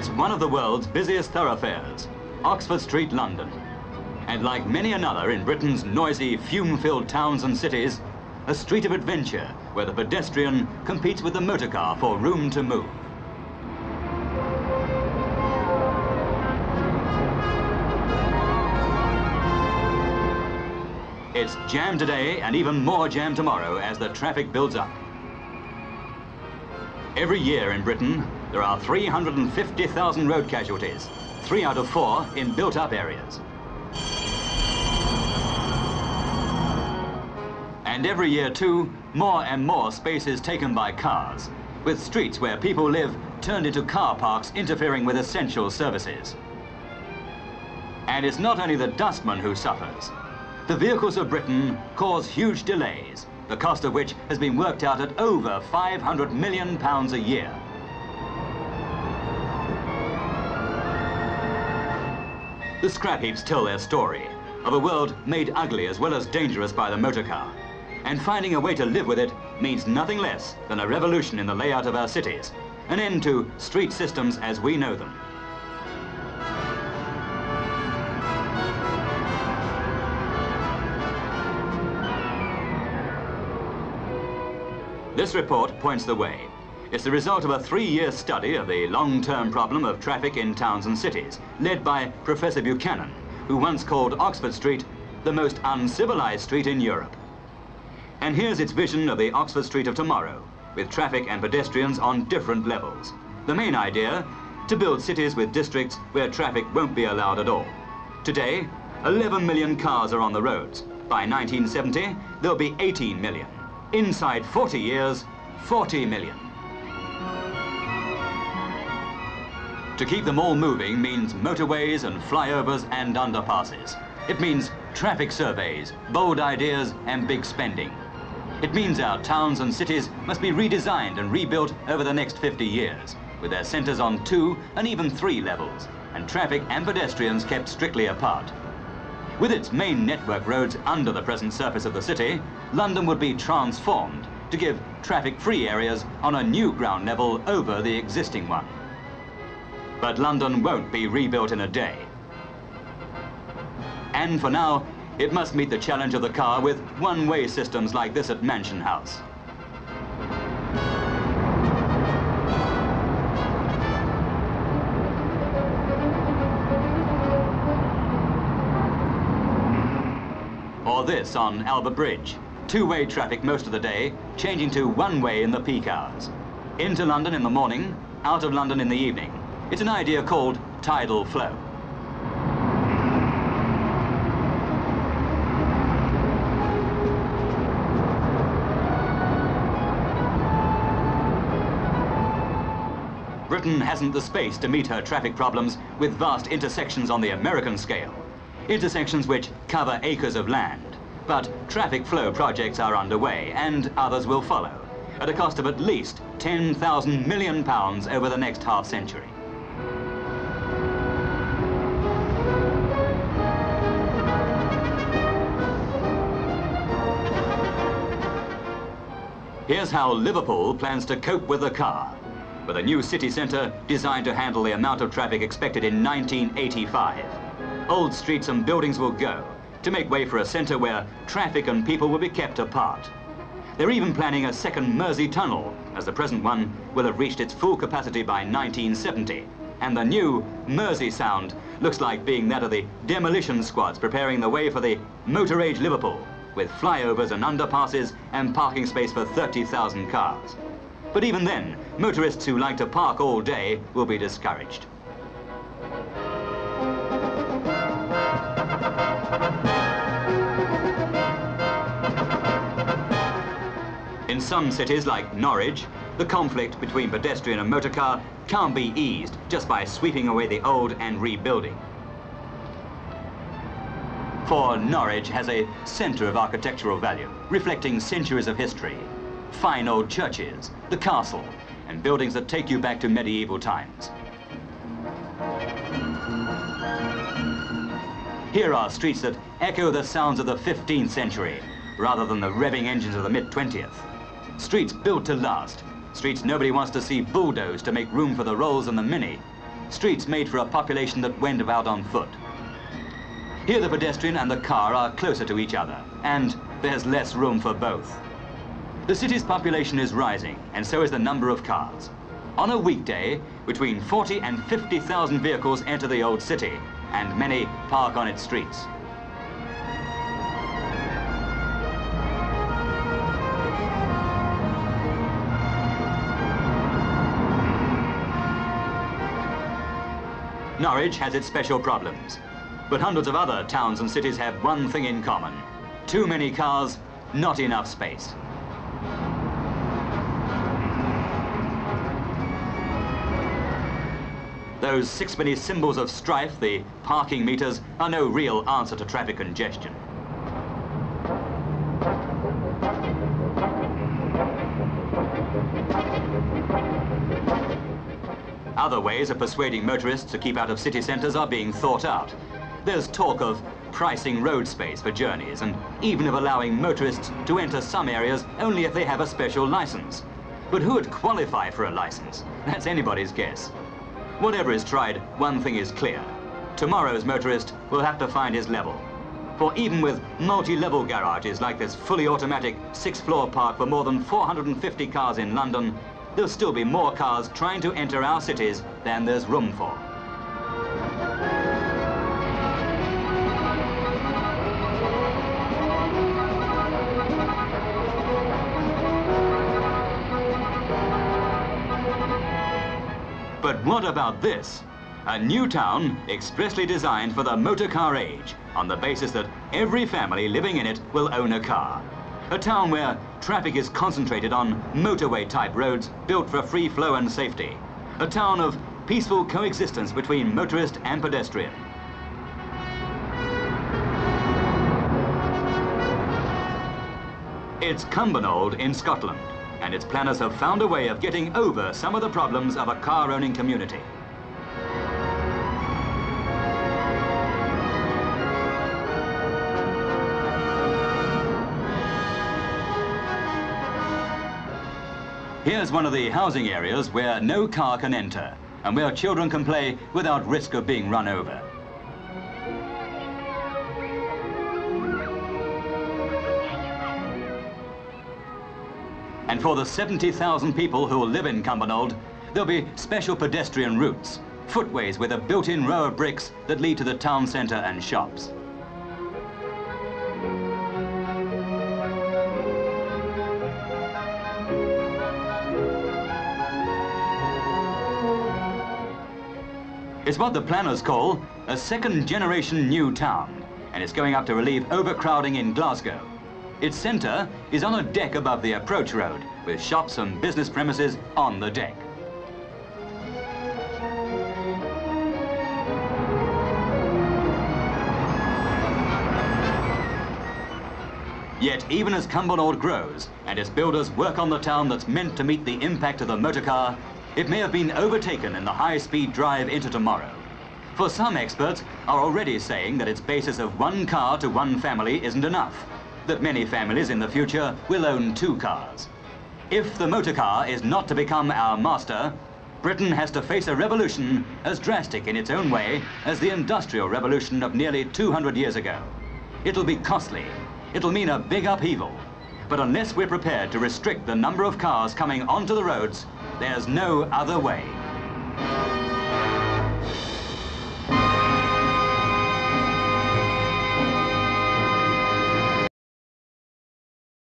It's one of the world's busiest thoroughfares, Oxford Street, London. And like many another in Britain's noisy, fume-filled towns and cities, a street of adventure where the pedestrian competes with the motor car for room to move. It's jam today and even more jam tomorrow as the traffic builds up. Every year in Britain, there are 350,000 road casualties, three out of four in built-up areas. And every year, too, more and more space is taken by cars, with streets where people live turned into car parks interfering with essential services. And it's not only the dustman who suffers. The vehicles of Britain cause huge delays, the cost of which has been worked out at over 500 million pounds a year. The scrap heaps tell their story of a world made ugly as well as dangerous by the motor car. And finding a way to live with it means nothing less than a revolution in the layout of our cities, an end to street systems as we know them. This report points the way. It's the result of a three-year study of the long-term problem of traffic in towns and cities, led by Professor Buchanan, who once called Oxford Street the most uncivilized street in Europe. And here's its vision of the Oxford Street of tomorrow, with traffic and pedestrians on different levels. The main idea, to build cities with districts where traffic won't be allowed at all. Today, 11 million cars are on the roads. By 1970, there'll be 18 million. Inside 40 years, 40 million. To keep them all moving means motorways and flyovers and underpasses. It means traffic surveys, bold ideas and big spending. It means our towns and cities must be redesigned and rebuilt over the next 50 years, with their centres on two and even three levels, and traffic and pedestrians kept strictly apart. With its main network roads under the present surface of the city, London would be transformed to give traffic-free areas on a new ground level over the existing one. But London won't be rebuilt in a day. And for now, it must meet the challenge of the car with one-way systems like this at Mansion House. Or this on Albert Bridge. Two-way traffic most of the day, changing to one-way in the peak hours. Into London in the morning, out of London in the evening. It's an idea called tidal flow. Britain hasn't the space to meet her traffic problems with vast intersections on the American scale. Intersections which cover acres of land. But traffic flow projects are underway and others will follow at a cost of at least 10,000 million pounds over the next half century. Here's how Liverpool plans to cope with the car with a new city centre designed to handle the amount of traffic expected in 1985. Old streets and buildings will go to make way for a centre where traffic and people will be kept apart. They're even planning a second Mersey tunnel, as the present one will have reached its full capacity by 1970. And the new Mersey sound looks like being that of the demolition squads preparing the way for the motor age Liverpool, with flyovers and underpasses and parking space for 30,000 cars. But even then, motorists who like to park all day will be discouraged. In some cities like Norwich, the conflict between pedestrian and motor car can't be eased just by sweeping away the old and rebuilding. For Norwich has a centre of architectural value, reflecting centuries of history. Fine old churches, the castle, and buildings that take you back to medieval times. Here are streets that echo the sounds of the 15th century, rather than the revving engines of the mid-20th. Streets built to last. Streets nobody wants to see bulldozed to make room for the Rolls and the Mini. streets made for a population that went about on foot. Here the pedestrian and the car are closer to each other, and there's less room for both. The city's population is rising, and so is the number of cars. On a weekday, between 40 and 50,000 vehicles enter the old city, and many park on its streets. Norwich has its special problems, but hundreds of other towns and cities have one thing in common. Too many cars, not enough space. Those sixpenny symbols of strife, the parking meters, are no real answer to traffic congestion. Other ways of persuading motorists to keep out of city centres are being thought out. There's talk of pricing road space for journeys and even of allowing motorists to enter some areas only if they have a special licence. But who would qualify for a licence? That's anybody's guess. Whatever is tried, one thing is clear. Tomorrow's motorist will have to find his level. For even with multi-level garages like this fully automatic six-floor park for more than 450 cars in London, there'll still be more cars trying to enter our cities than there's room for. But what about this? A new town expressly designed for the motor car age on the basis that every family living in it will own a car. A town where traffic is concentrated on motorway-type roads built for free flow and safety. A town of peaceful coexistence between motorist and pedestrian. It's Cumbernauld in Scotland, and its planners have found a way of getting over some of the problems of a car-owning community. Here's one of the housing areas where no car can enter and where children can play without risk of being run over. And for the 70,000 people who will live in Cumbernauld, there'll be special pedestrian routes, footways with a built-in row of bricks that lead to the town centre and shops. It's what the planners call a second generation new town, and it's going up to relieve overcrowding in Glasgow. Its centre is on a deck above the approach road, with shops and business premises on the deck. Yet even as Cumbernauld grows and its builders work on the town that's meant to meet the impact of the motor car, it may have been overtaken in the high-speed drive into tomorrow. For some experts are already saying that its basis of one car to one family isn't enough, that many families in the future will own two cars. If the motor car is not to become our master, Britain has to face a revolution as drastic in its own way as the Industrial Revolution of nearly 200 years ago. It'll be costly. It'll mean a big upheaval. But unless we're prepared to restrict the number of cars coming onto the roads, there's no other way.